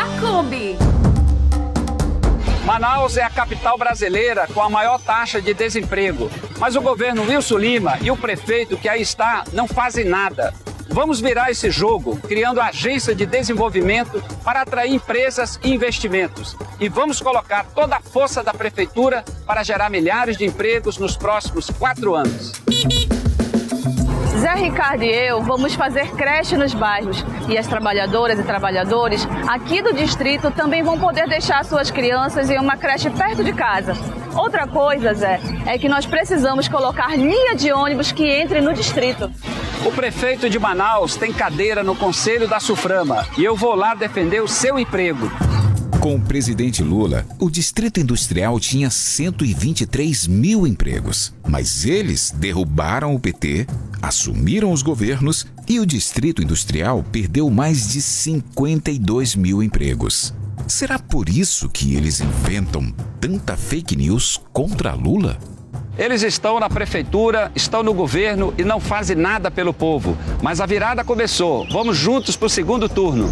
da Kombi. Manaus é a capital brasileira com a maior taxa de desemprego. Mas o governo Wilson Lima e o prefeito que aí está não fazem nada. Vamos virar esse jogo, criando agência de desenvolvimento para atrair empresas e investimentos. E vamos colocar toda a força da prefeitura para gerar milhares de empregos nos próximos quatro anos. Zé Ricardo e eu vamos fazer creche nos bairros. E as trabalhadoras e trabalhadores aqui do distrito também vão poder deixar suas crianças em uma creche perto de casa. Outra coisa, Zé, é que nós precisamos colocar linha de ônibus que entre no distrito. O prefeito de Manaus tem cadeira no Conselho da Suframa e eu vou lá defender o seu emprego. Com o presidente Lula, o Distrito Industrial tinha 123 mil empregos. Mas eles derrubaram o PT, assumiram os governos e o Distrito Industrial perdeu mais de 52 mil empregos. Será por isso que eles inventam tanta fake news contra Lula? Eles estão na prefeitura, estão no governo e não fazem nada pelo povo. Mas a virada começou. Vamos juntos para o segundo turno.